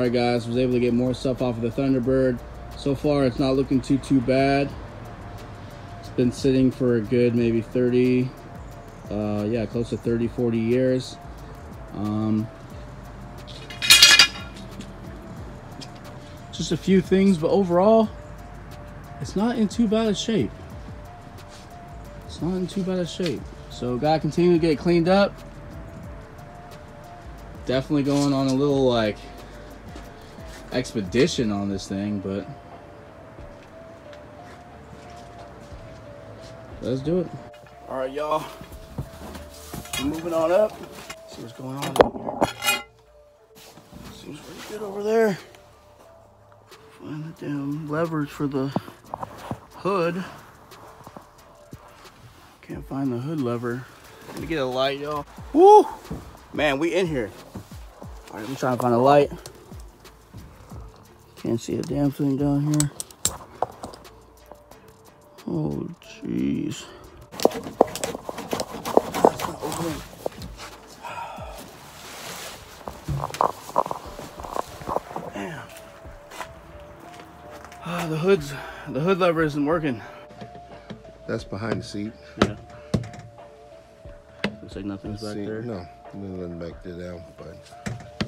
right, guys, was able to get more stuff off of the Thunderbird. So far, it's not looking too, too bad. It's been sitting for a good maybe 30, uh, yeah, close to 30, 40 years. Um, just a few things, but overall, it's not in too bad a shape. It's not in too bad a shape. So gotta continue to get cleaned up. Definitely going on a little like expedition on this thing, but let's do it. All right, y'all. Moving on up. See what's going on. Seems pretty good over there. Find the damn levers for the hood. Can't find the hood lever. Let me get a light, y'all. Woo! Man, we in here. All right, I'm trying to find a light. Can't see a damn thing down here. Oh, jeez. Damn. Ah, the hood's the hood lever isn't working. That's behind the seat. Yeah. Looks like nothing's back See, there. No, nothing back there now. But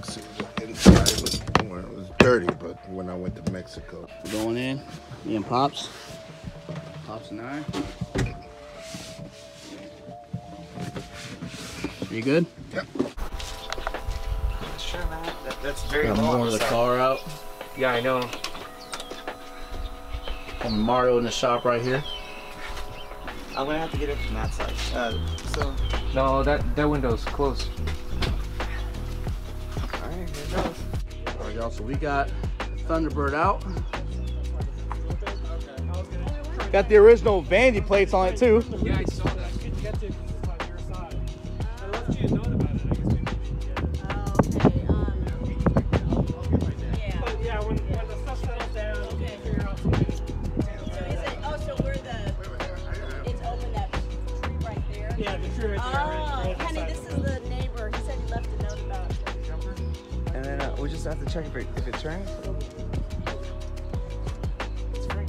see, the inside was, well, it was dirty. But when I went to Mexico, We're going in. Me and Pops. Pops and I. You good? Yep. Sure, man. That, that's very Got long. more of the car out. Yeah, I know. And Mario in the shop right here. I'm gonna have to get it from that side. Uh, so, No, that that window's closed. all right, here goes. All right, y'all. So we got Thunderbird out. Got the original Vandy plates on it too. Yeah, I saw that. Okay, um, yeah. Yeah, when, when the stuff settles down, Okay. figure out some. So is it, oh, so we're the, it's open that tree right there? Yeah, the tree right there. Oh, right, right honey, this is the We just have to check if it, if it turns. It's free.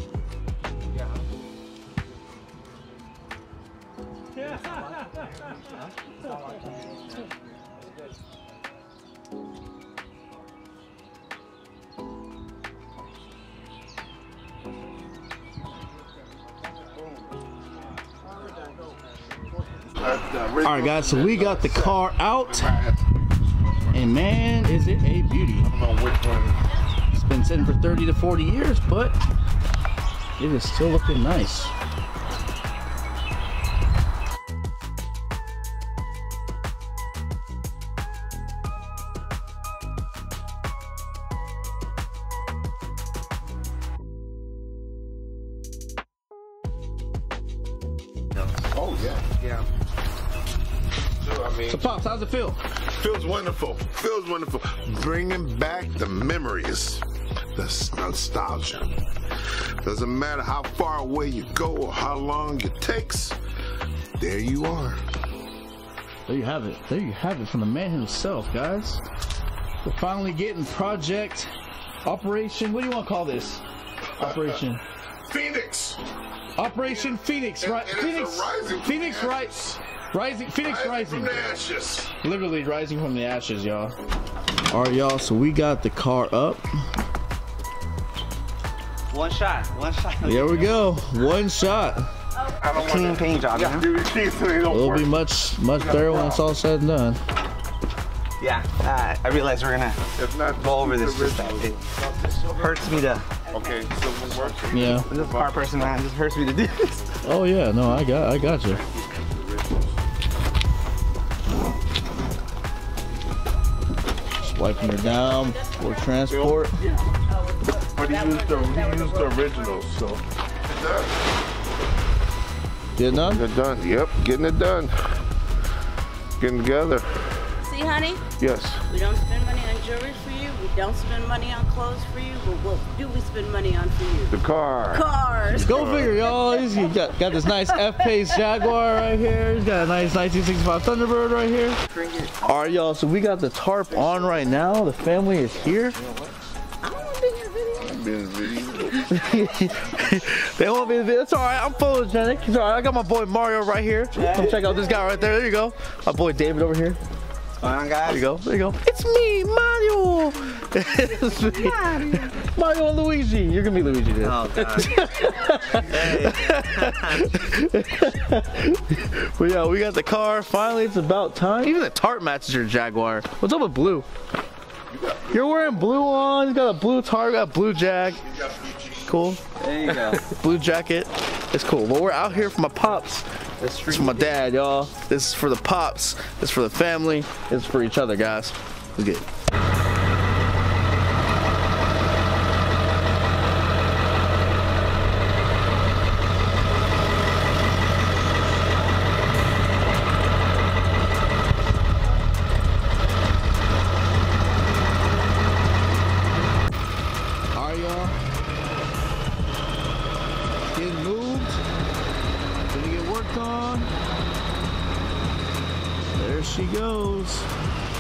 All right, guys. So we got the car out, and man, is it a beauty. I don't know which one. It's been sitting for 30 to 40 years, but it is still looking nice. Oh yeah, Yeah. So, I mean, So, Pops, how's it feel? feels wonderful. Feels wonderful. Bringing back the memories, the nostalgia. Doesn't matter how far away you go or how long it takes. There you are. There you have it. There you have it from the man himself, guys. We're finally getting Project Operation. What do you want to call this? Operation. Phoenix. Operation Phoenix, right? And- and it's a Phoenix. rising Phoenix the Rise. Rising. Phoenix Rising Rising. from the ashes. Literally rising from the ashes, y'all. All right, y'all. So we got the car up. One shot. One shot. There we go. One shot. I don't Clean want paint job, you know? to. They It'll work. be much, much better when it's all said and done. Yeah. Uh, I realize we're gonna If not, go over this. Just that original. it hurts me to. Okay, so we'll work. Yeah. I'm just a car person, man. It just hurts me to do this. Oh yeah. No, I got, I got you. Wiping her down for transport. But he used the he used the originals, so. Get it done? They're done. Yep, getting it done. Getting together. See, honey, Yes. we don't spend money on jewelry for you. We don't spend money on clothes for you. But what do we spend money on for you? The car. Cars. Go figure, y'all. He's got, got this nice F-Pace Jaguar right here. He's got a nice 1965 Thunderbird right here. All right, y'all. So we got the tarp on right now. The family is here. I don't want to be in this video. they won't be. In the video. It's all right. I'm photogenic. It's all right. I got my boy Mario right here. Come check out this guy right there. There you go. My boy David over here. What's going on, There you go. There you go. It's me, Mario. It's me. Mario and Luigi. You're gonna be Luigi today. Oh, God. hey. But yeah, we got the car. Finally, it's about time. Even the tarp matches your Jaguar. What's up with blue? You're wearing blue on. You got a blue tarp. Got a blue Jag. Cool. There you go. Blue jacket. It's cool. But we're out here for my pops. That's is for my dad, y'all. This is for the pops. This is for the family. This is for each other, guys. Let's get it. She goes.